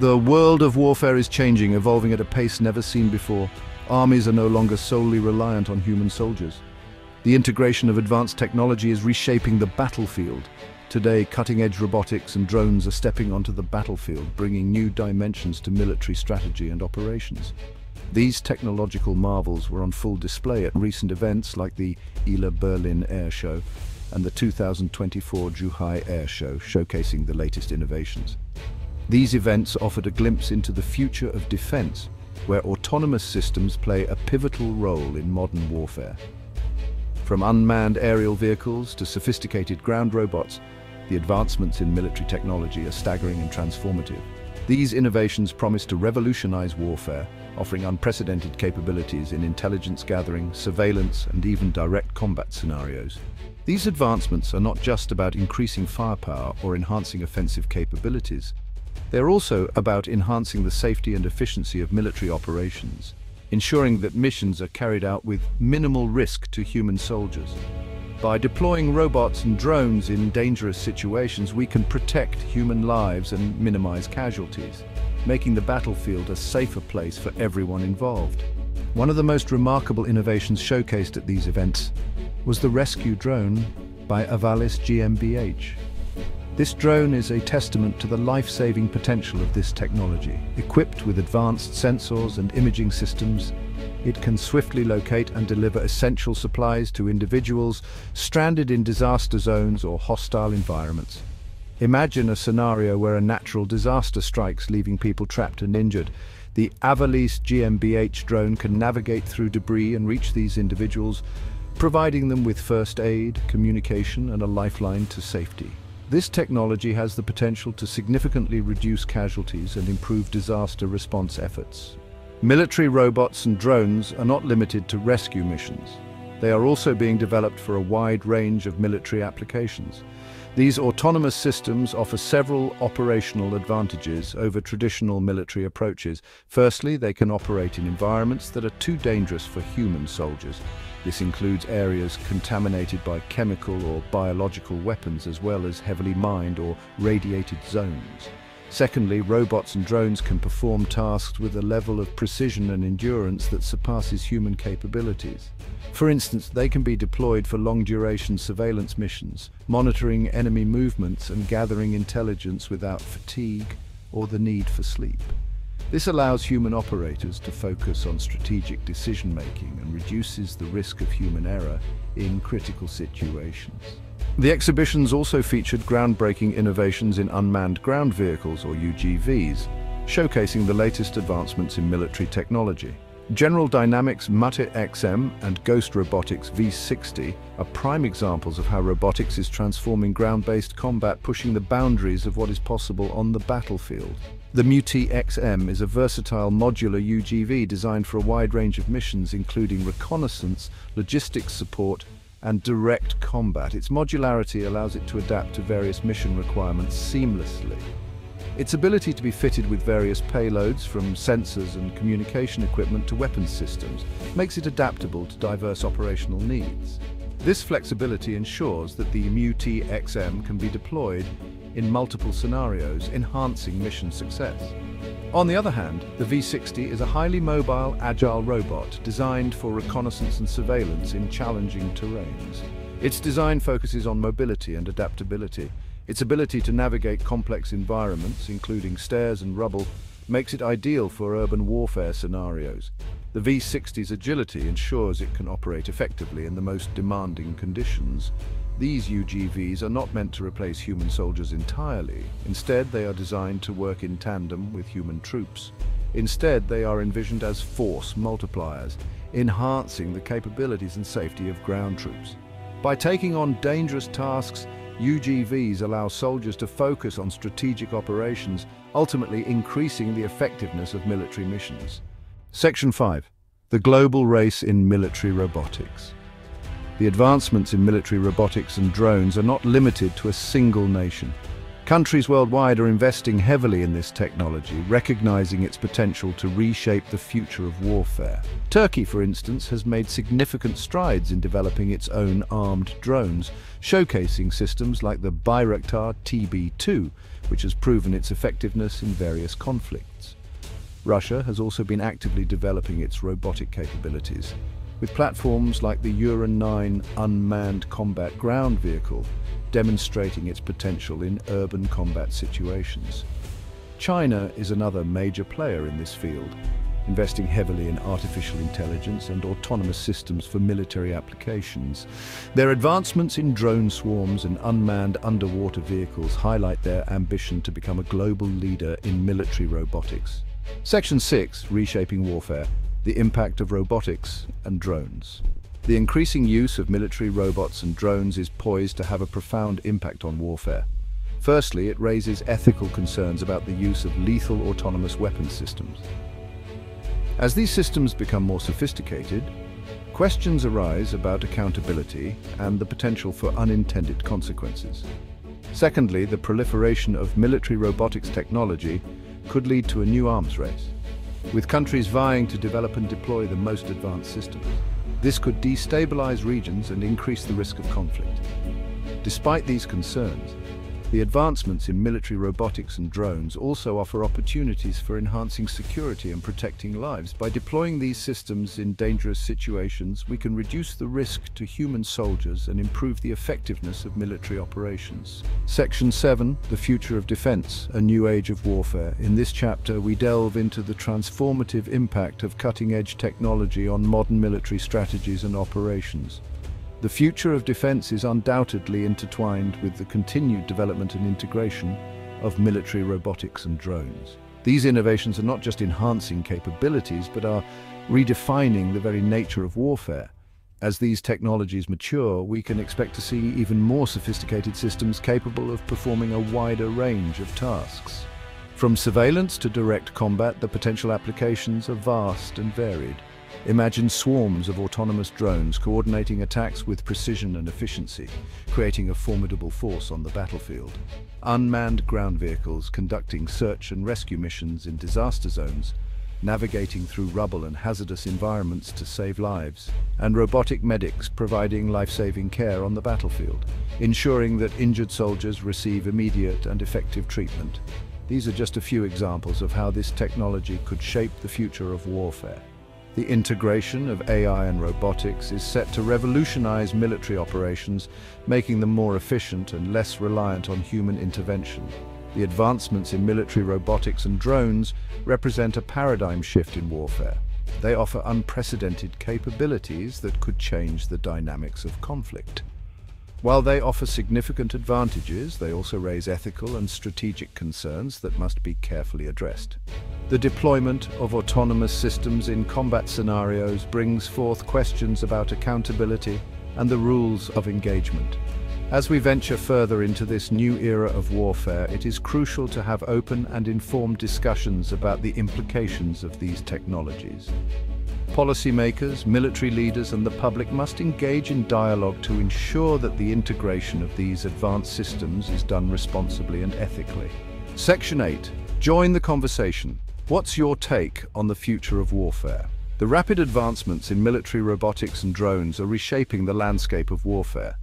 The world of warfare is changing, evolving at a pace never seen before. Armies are no longer solely reliant on human soldiers. The integration of advanced technology is reshaping the battlefield. Today, cutting-edge robotics and drones are stepping onto the battlefield, bringing new dimensions to military strategy and operations. These technological marvels were on full display at recent events like the ILA Berlin Air Show and the 2024 Zhuhai Air Show, showcasing the latest innovations. These events offered a glimpse into the future of defense, where autonomous systems play a pivotal role in modern warfare. From unmanned aerial vehicles to sophisticated ground robots, the advancements in military technology are staggering and transformative. These innovations promise to revolutionize warfare, offering unprecedented capabilities in intelligence gathering, surveillance, and even direct combat scenarios. These advancements are not just about increasing firepower or enhancing offensive capabilities. They're also about enhancing the safety and efficiency of military operations, ensuring that missions are carried out with minimal risk to human soldiers. By deploying robots and drones in dangerous situations, we can protect human lives and minimize casualties, making the battlefield a safer place for everyone involved. One of the most remarkable innovations showcased at these events was the rescue drone by Avalis GmbH. This drone is a testament to the life-saving potential of this technology. Equipped with advanced sensors and imaging systems, it can swiftly locate and deliver essential supplies to individuals stranded in disaster zones or hostile environments. Imagine a scenario where a natural disaster strikes, leaving people trapped and injured. The Avalis GmbH drone can navigate through debris and reach these individuals, providing them with first aid, communication and a lifeline to safety. This technology has the potential to significantly reduce casualties and improve disaster response efforts. Military robots and drones are not limited to rescue missions. They are also being developed for a wide range of military applications. These autonomous systems offer several operational advantages over traditional military approaches. Firstly, they can operate in environments that are too dangerous for human soldiers. This includes areas contaminated by chemical or biological weapons as well as heavily mined or radiated zones. Secondly, robots and drones can perform tasks with a level of precision and endurance that surpasses human capabilities. For instance, they can be deployed for long-duration surveillance missions, monitoring enemy movements and gathering intelligence without fatigue or the need for sleep. This allows human operators to focus on strategic decision-making and reduces the risk of human error in critical situations. The exhibitions also featured groundbreaking innovations in unmanned ground vehicles, or UGVs, showcasing the latest advancements in military technology. General Dynamics MUTT XM and Ghost Robotics V60 are prime examples of how robotics is transforming ground-based combat, pushing the boundaries of what is possible on the battlefield. The MUTT XM is a versatile modular UGV designed for a wide range of missions, including reconnaissance, logistics support, and direct combat. Its modularity allows it to adapt to various mission requirements seamlessly. Its ability to be fitted with various payloads, from sensors and communication equipment to weapons systems, makes it adaptable to diverse operational needs. This flexibility ensures that the MU-T XM can be deployed in multiple scenarios, enhancing mission success. On the other hand, the V60 is a highly mobile, agile robot designed for reconnaissance and surveillance in challenging terrains. Its design focuses on mobility and adaptability. Its ability to navigate complex environments, including stairs and rubble, makes it ideal for urban warfare scenarios. The V60's agility ensures it can operate effectively in the most demanding conditions, these UGVs are not meant to replace human soldiers entirely. Instead, they are designed to work in tandem with human troops. Instead, they are envisioned as force multipliers, enhancing the capabilities and safety of ground troops. By taking on dangerous tasks, UGVs allow soldiers to focus on strategic operations, ultimately increasing the effectiveness of military missions. Section 5. The Global Race in Military Robotics. The advancements in military robotics and drones are not limited to a single nation. Countries worldwide are investing heavily in this technology, recognizing its potential to reshape the future of warfare. Turkey, for instance, has made significant strides in developing its own armed drones, showcasing systems like the Bayraktar TB2, which has proven its effectiveness in various conflicts. Russia has also been actively developing its robotic capabilities, with platforms like the Uran 9 unmanned combat ground vehicle demonstrating its potential in urban combat situations. China is another major player in this field, investing heavily in artificial intelligence and autonomous systems for military applications. Their advancements in drone swarms and unmanned underwater vehicles highlight their ambition to become a global leader in military robotics. Section 6, Reshaping Warfare, the impact of robotics and drones. The increasing use of military robots and drones is poised to have a profound impact on warfare. Firstly, it raises ethical concerns about the use of lethal autonomous weapons systems. As these systems become more sophisticated, questions arise about accountability and the potential for unintended consequences. Secondly, the proliferation of military robotics technology could lead to a new arms race, with countries vying to develop and deploy the most advanced systems. This could destabilize regions and increase the risk of conflict. Despite these concerns, the advancements in military robotics and drones also offer opportunities for enhancing security and protecting lives. By deploying these systems in dangerous situations, we can reduce the risk to human soldiers and improve the effectiveness of military operations. Section 7, The Future of Defense, A New Age of Warfare. In this chapter, we delve into the transformative impact of cutting-edge technology on modern military strategies and operations. The future of defence is undoubtedly intertwined with the continued development and integration of military robotics and drones. These innovations are not just enhancing capabilities, but are redefining the very nature of warfare. As these technologies mature, we can expect to see even more sophisticated systems capable of performing a wider range of tasks. From surveillance to direct combat, the potential applications are vast and varied. Imagine swarms of autonomous drones coordinating attacks with precision and efficiency, creating a formidable force on the battlefield. Unmanned ground vehicles conducting search and rescue missions in disaster zones, navigating through rubble and hazardous environments to save lives, and robotic medics providing life-saving care on the battlefield, ensuring that injured soldiers receive immediate and effective treatment. These are just a few examples of how this technology could shape the future of warfare. The integration of AI and robotics is set to revolutionize military operations, making them more efficient and less reliant on human intervention. The advancements in military robotics and drones represent a paradigm shift in warfare. They offer unprecedented capabilities that could change the dynamics of conflict. While they offer significant advantages, they also raise ethical and strategic concerns that must be carefully addressed. The deployment of autonomous systems in combat scenarios brings forth questions about accountability and the rules of engagement. As we venture further into this new era of warfare, it is crucial to have open and informed discussions about the implications of these technologies. Policymakers, military leaders and the public must engage in dialogue to ensure that the integration of these advanced systems is done responsibly and ethically. Section 8. Join the conversation. What's your take on the future of warfare? The rapid advancements in military robotics and drones are reshaping the landscape of warfare.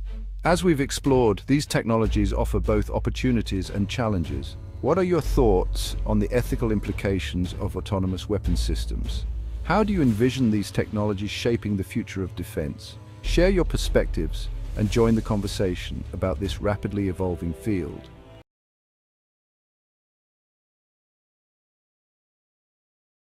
As we've explored, these technologies offer both opportunities and challenges. What are your thoughts on the ethical implications of autonomous weapon systems? How do you envision these technologies shaping the future of defense? Share your perspectives and join the conversation about this rapidly evolving field.